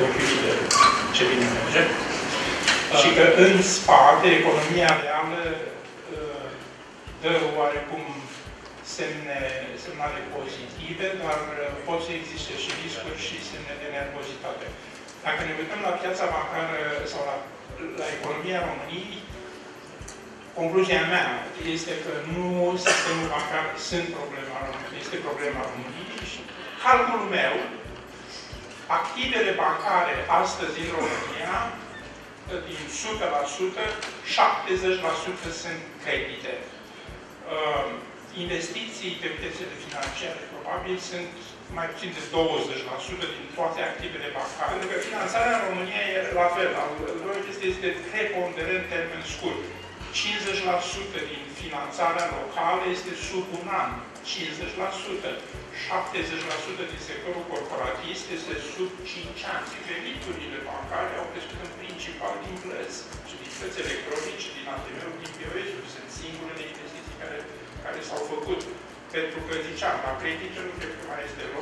vorbi și de ce bine merge. Și că în spate, economia reală uh, dă oarecum semne, semnale pozitive, dar uh, pot să existe și riscuri și semne de nervozitate. Dacă ne uităm la piața bancară sau la, la economia României, concluzia mea este că nu sistemul bancar sunt problema României, este problema României și calculul meu, activele bancare astăzi în România, din 100%, 70% sunt credite. Uh, investiții pe piețele financiare probabil sunt mai puțin de 20% din toate activele bancare, pentru că finanțarea în România e la fel. Este, este preponderent termen scurt. 50% din finanțarea locală este sub un an. 50%. 70% din sectorul corporatist este sub 5 ani. Veniturile bancare au crescut în principal din plăți și din plăți electronice, din ATM-uri, din POS-uri. Sunt singurele investiții care, care s-au făcut. Pentru că, ziceam, la credite nu cred că mai este loc